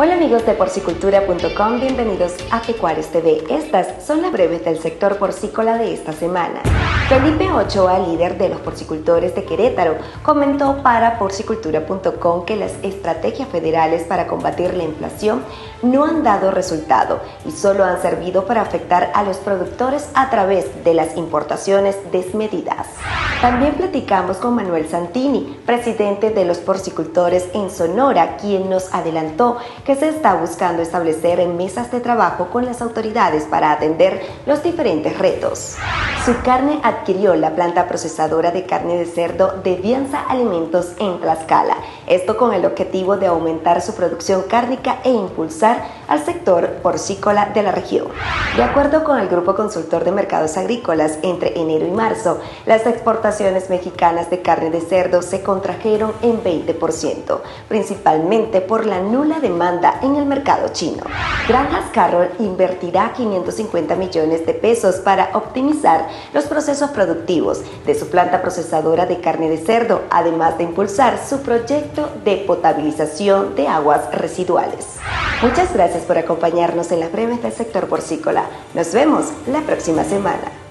Hola amigos de porcicultura.com, bienvenidos a Pecuarios TV. Estas son las breves del sector porcícola de esta semana. Felipe Ochoa, líder de los porcicultores de Querétaro, comentó para porcicultura.com que las estrategias federales para combatir la inflación no han dado resultado y solo han servido para afectar a los productores a través de las importaciones desmedidas. También platicamos con Manuel Santini, presidente de los porcicultores en Sonora, quien nos adelantó que se está buscando establecer mesas de trabajo con las autoridades para atender los diferentes retos. Su carne adquirió la planta procesadora de carne de cerdo de Vianza Alimentos en Tlaxcala, esto con el objetivo de aumentar su producción cárnica e impulsar al sector porcícola de la región. De acuerdo con el Grupo Consultor de Mercados Agrícolas, entre enero y marzo, las exportaciones mexicanas de carne de cerdo se contrajeron en 20%, principalmente por la nula demanda en el mercado chino. Granjas Carroll invertirá 550 millones de pesos para optimizar los procesos productivos de su planta procesadora de carne de cerdo, además de impulsar su proyecto de potabilización de aguas residuales. Muchas gracias por acompañarnos en las breves del sector porcícola. Nos vemos la próxima semana.